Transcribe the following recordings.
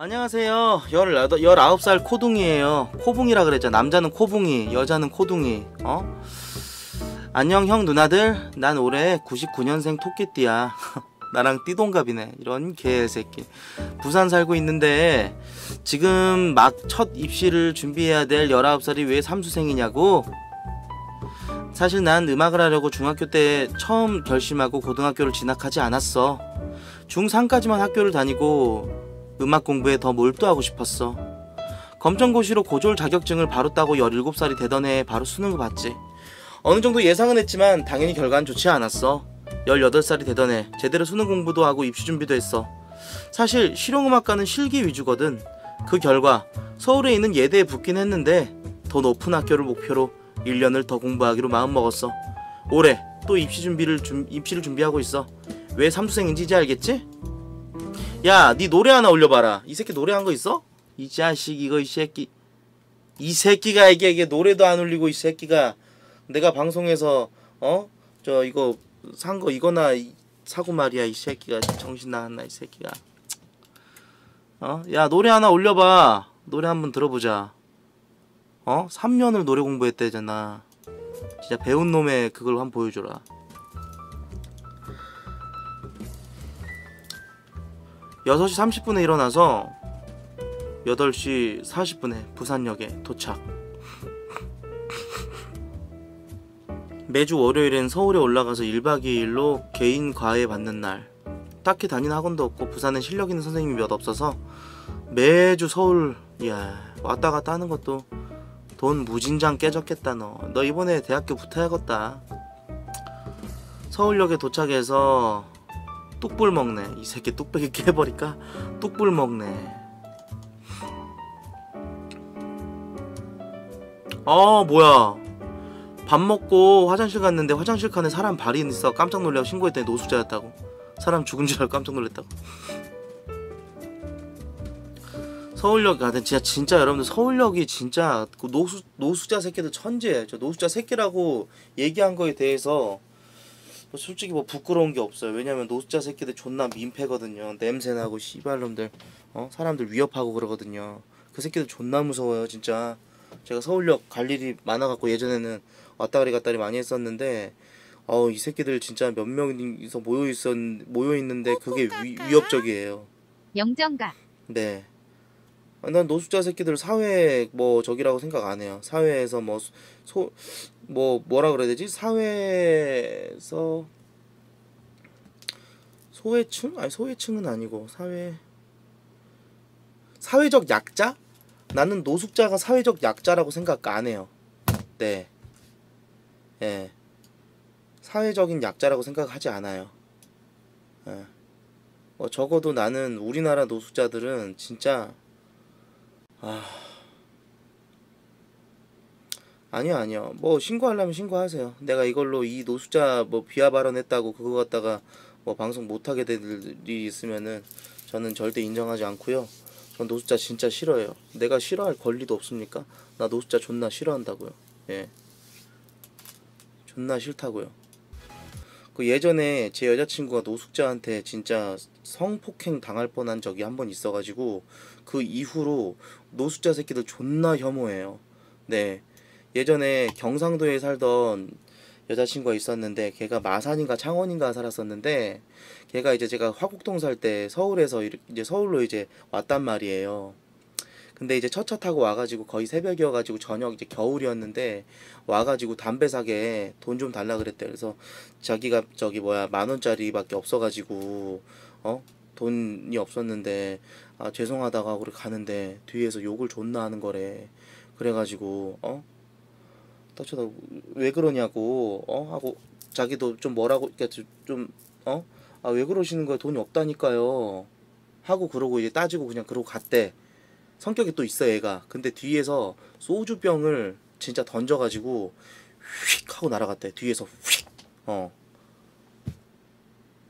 안녕하세요. 18, 19살 코둥이에요. 코붕이라 그랬죠. 남자는 코붕이, 여자는 코둥이. 어? 안녕 형 누나들. 난 올해 99년생 토끼띠야. 나랑 띠동갑이네. 이런 개새끼. 부산 살고 있는데 지금 막 첫 입시를 준비해야 될 19살이 왜 삼수생이냐고? 사실 난 음악을 하려고 중학교 때 처음 결심하고 고등학교를 진학하지 않았어. 중3까지만 학교를 다니고 음악 공부에 더 몰두하고 싶었어. 검정고시로 고졸 자격증을 바로 따고 17살이 되던 해에 바로 수능을 봤지. 어느 정도 예상은 했지만 당연히 결과는 좋지 않았어. 18살이 되던 해 제대로 수능 공부도 하고 입시 준비도 했어. 사실 실용음악과는 실기 위주거든. 그 결과 서울에 있는 예대에 붙긴 했는데 더 높은 학교를 목표로 1년을 더 공부하기로 마음먹었어. 올해 또 입시 준비를 준, 입시를 준비하고 있어. 왜 삼수생인지 이제 알겠지? 야, 네 노래 하나 올려봐라. 이 새끼 노래 한 거 있어? 이 자식 이거 이 새끼. 이 새끼가 이게 이게 노래도 안 올리고 이 새끼가. 내가 방송에서 어? 저 이거 산 거 이거나 이- 사고 말이야 이 새끼가. 정신 나갔나 이 새끼가. 어 야 노래 하나 올려봐. 노래 한번 들어보자. 어? 3년을 노래 공부했대잖아 진짜 배운 놈의 그걸 한번 보여줘라 6시 30분에 일어나서 8시 40분에 부산역에 도착. 매주 월요일엔 서울에 올라가서 1박 2일로 개인 과외 받는 날. 딱히 다니는 학원도 없고 부산엔 실력 있는 선생님이 몇 없어서 매주 서울 야 왔다 갔다 하는 것도 돈 무진장 깨졌겠다 너. 너 이번에 대학교 붙어야겠다. 서울역에 도착해서 뚝불 먹네. 이 새끼 뚝배기 깨버릴까? 뚝불 먹네. 어 뭐야? 밥 먹고 화장실 갔는데 화장실 칸에 사람 발이 있어 깜짝 놀라고 신고했더니 노숙자였다고. 사람 죽은 줄 알고 깜짝 놀랐다고. 서울역 가든 진짜 진짜 여러분들 서울역이 진짜 그 노수 노숙자 새끼들 천재예요. 저 노숙자 새끼라고 얘기한 거에 대해서 뭐 솔직히 뭐 부끄러운 게 없어요. 왜냐면 노숙자 새끼들 존나 민폐거든요. 냄새 나고 씨발놈들 어 사람들 위협하고 그러거든요. 그 새끼들 존나 무서워요, 진짜. 제가 서울역 갈 일이 많아갖고 예전에는 왔다가리 갔다리 많이 했었는데 어이 새끼들 진짜 몇 명이서 모여 있었 모여 있는데 그게 위, 위협적이에요. 영정가 네. 아, 난 노숙자 새끼들 사회 뭐 저기라고 생각 안 해요. 사회에서 뭐 소 뭐 뭐라 그래야 되지? 사회에서 소외층? 아니 소외층은 아니고 사회 사회적 약자? 나는 노숙자가 사회적 약자라고 생각 안 해요. 네. 예. 사회적인 약자라고 생각하지 않아요. 예. 뭐 적어도 나는 우리나라 노숙자들은 진짜 아. 아니요 아니요. 뭐 신고하려면 신고하세요. 내가 이걸로 이 노숙자 뭐 비하 발언했다고 그거 갖다가 뭐 방송 못하게 될 일이 있으면은 저는 절대 인정하지 않고요. 전 노숙자 진짜 싫어해요. 내가 싫어할 권리도 없습니까? 나 노숙자 존나 싫어한다고요. 예. 존나 싫다고요. 그 예전에 제 여자친구가 노숙자한테 진짜 성폭행 당할 뻔한 적이 한 번 있어가지고 그 이후로 노숙자 새끼들 존나 혐오해요. 네. 예전에 경상도에 살던 여자친구가 있었는데 걔가 마산인가 창원인가 살았었는데 걔가 이제 제가 화곡동 살 때 서울에서 이제 서울로 이제 왔단 말이에요. 근데 이제 첫차 타고 와가지고 거의 새벽이어가지고 저녁 이제 겨울이었는데 와가지고 담배 사게 돈 좀 달라 그랬대. 그래서 자기가 저기 뭐야 만 원짜리밖에 없어가지고 어 돈이 없었는데 아 죄송하다고 하고 가는데 뒤에서 욕을 존나 하는 거래. 그래가지고 어? 딱 쳐다 왜 그러냐고 어? 하고 자기도 좀 뭐라고 그러니까 좀 어? 아 왜 그러시는 거야? 돈이 없다니까요. 하고 그러고 이제 따지고 그냥 그러고 갔대. 성격이 또 있어 얘가. 근데 뒤에서 소주병을 진짜 던져가지고 휙 하고 날아갔대. 뒤에서 휙 어.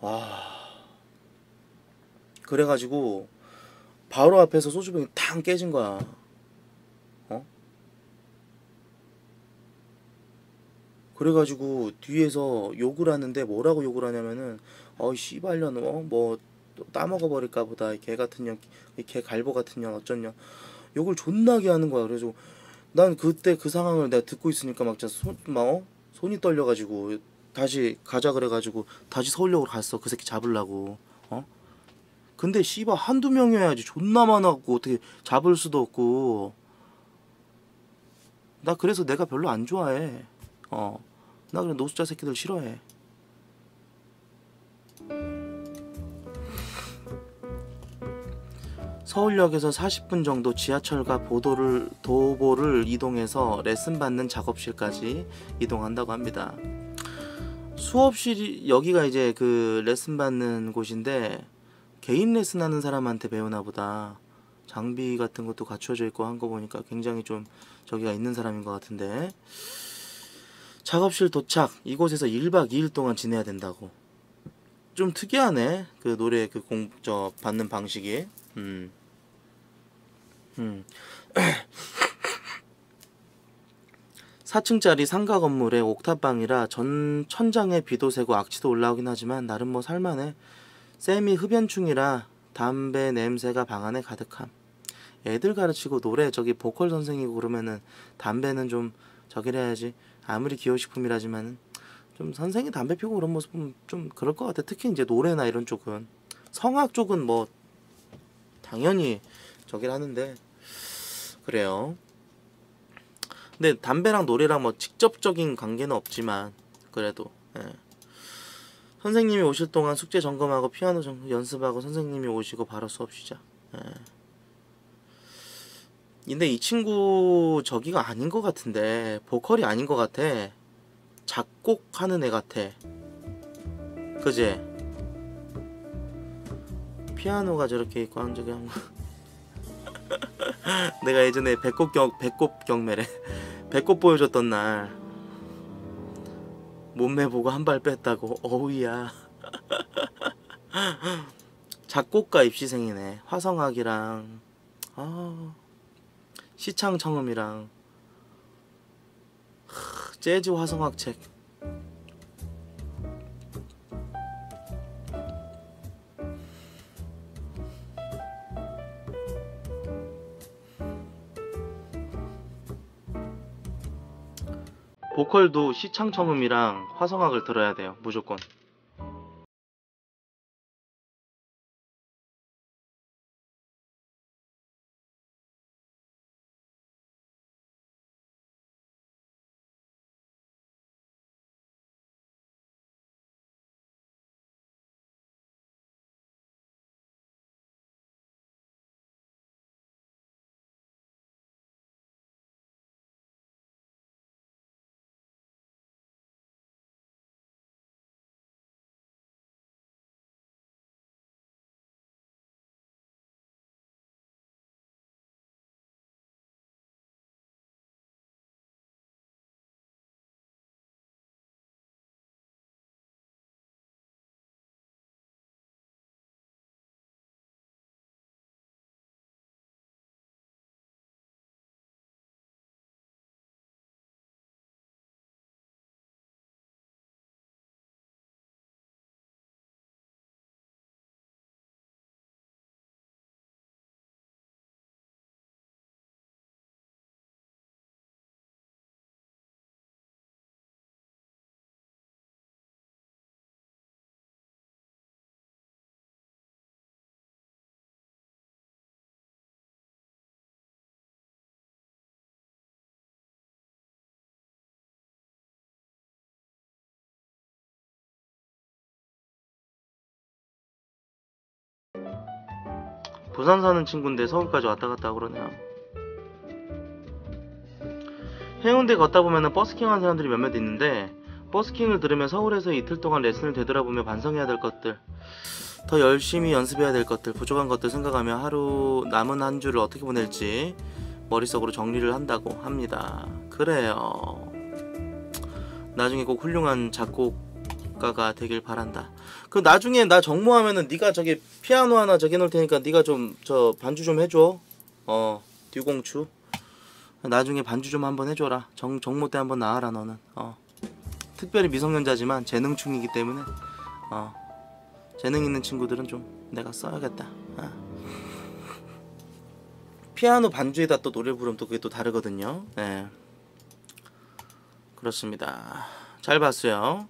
와 그래가지고 바로 앞에서 소주병이 탕 깨진 거야. 어? 그래가지고 뒤에서 욕을 하는데 뭐라고 욕을 하냐면은 어이 씨발년 어뭐 또 따먹어 버릴까 보다. 이개 같은 년이개 갈보 같은 년 어쩐냐 욕을 존나게 하는 거야. 그래서 난 그때 그 상황을 내가 듣고 있으니까 막 진짜 손막 어? 손이 떨려가지고 다시 가자 그래가지고 다시 서울역으로 갔어. 그 새끼 잡으려고. 어 근데 씨발 한두 명이어야지 존나 많아갖고 어떻게 잡을 수도 없고. 나 그래서 내가 별로 안 좋아해. 어나 그래 노숙자 새끼들 싫어해. 서울역에서 40분 정도 지하철과 보도를 도보를 이동해서 레슨 받는 작업실까지 이동한다고 합니다. 수업실이 여기가 이제 그 레슨 받는 곳인데 개인 레슨 하는 사람한테 배우나 보다. 장비 같은 것도 갖춰져 있고 한 거 보니까 굉장히 좀 저기가 있는 사람인 것 같은데 작업실 도착 이곳에서 1박 2일 동안 지내야 된다고 좀 특이하네 그 노래 그 공 저 받는 방식이 음. 음. 4층짜리 상가 건물의 옥탑방이라 전 천장에 비도 새고 악취도 올라오긴 하지만 나름 뭐 살만해. 쌤이 흡연충이라 담배 냄새가 방 안에 가득함. 애들 가르치고 노래 저기 보컬 선생이고 그러면은 담배는 좀 저기를 해야지. 아무리 기호식품이라지만은 좀 선생이 담배 피우고 그런 모습 은 좀 그럴 것 같아. 특히 이제 노래나 이런 쪽은 성악 쪽은 뭐 당연히 저길 하는데 그래요. 근데 담배랑 노래랑 뭐 직접적인 관계는 없지만 그래도 예. 선생님이 오실 동안 숙제 점검하고 피아노 점, 연습하고 선생님이 오시고 바로 수업 시작. 예. 근데 이 친구 저기가 아닌 것 같은데 보컬이 아닌 것 같아. 작곡하는 애 같아. 그제? 피아노가 저렇게 있고 한 적이 한 내가 예전에 배꼽 경 배꼽 경매래 배꼽 보여줬던 날 몸매 보고 한 발 뺐다고. 어우야. 작곡가 입시생이네. 화성학이랑 아 시창 청음이랑. 재즈 화성학 책 보컬도 시창청음이랑 화성학을 들어야 돼요 무조건 부산 사는 친구인데 서울까지 왔다 갔다 그러네요. 해운대 걷다 보면은 버스킹 하는 사람들이 몇몇 있는데 버스킹을 들으면 서울에서 이틀 동안 레슨을 되돌아보며 반성해야 될 것들 더 열심히 연습해야 될 것들 부족한 것들 생각하며 하루 남은 한 주를 어떻게 보낼지 머릿속으로 정리를 한다고 합니다. 그래요. 나중에 꼭 훌륭한 작곡 가가 되길 바란다. 그 나중에 나 정모하면은 네가 저기 피아노 하나 저기 놓을 테니까 네가 좀 저 반주 좀 해줘. 어 듀공추. 나중에 반주 좀 한번 해줘라. 정 정모 때 한번 나와라 너는. 어 특별히 미성년자지만 재능충이기 때문에 어 재능 있는 친구들은 좀 내가 써야겠다. 아. 피아노 반주에다 또 노래 부르면 또 그게 또 다르거든요. 네. 그렇습니다. 잘 봤어요.